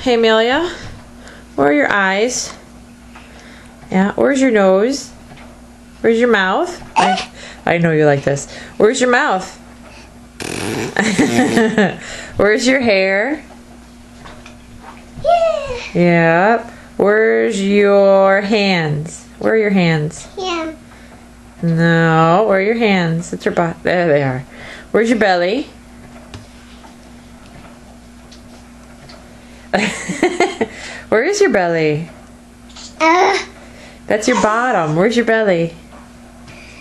Hey, Emelia. Where are your eyes? Yeah. Where's your nose? Where's your mouth? I, I know you like this. Where's your mouth? Where's your hair? Yeah. Yep. Where's your hands? Where are your hands? Yeah. No. Where are your hands? It's your butt. There they are. Where's your belly? Where is your belly? Uh, That's your bottom. Where's your belly?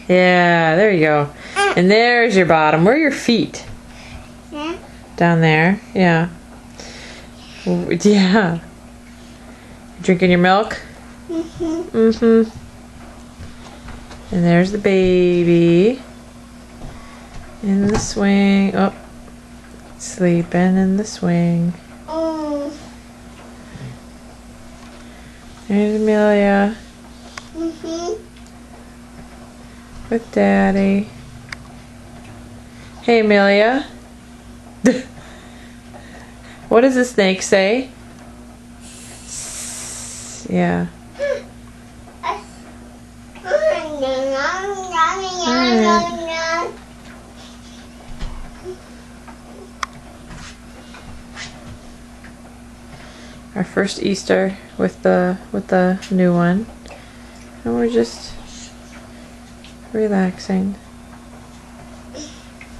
Yeah, there you go. And there's your bottom. Where are your feet? yeah. Down there. Yeah. Yeah. Drinking your milk? Mm-hmm. Mm-hmm. And there's the baby. In the swing. Oh. Sleeping in the swing. Mm. There's Emelia Mm-hmm. with Daddy. Hey, Emelia. what does the snake say? Yeah. Our first Easter with the with the new one. And we're just relaxing.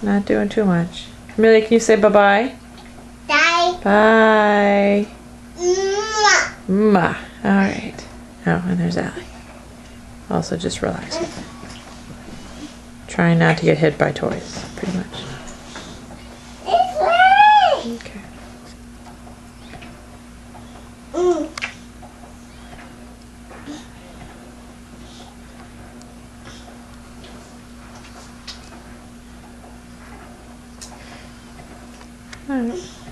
Not doing too much. Emelia, can you say bye-bye? Bye. Mwah. Ma. All right. Oh, and there's Allie. Also just relaxing. Trying not to get hit by toys, pretty much. It's right. Okay. Mm. All right.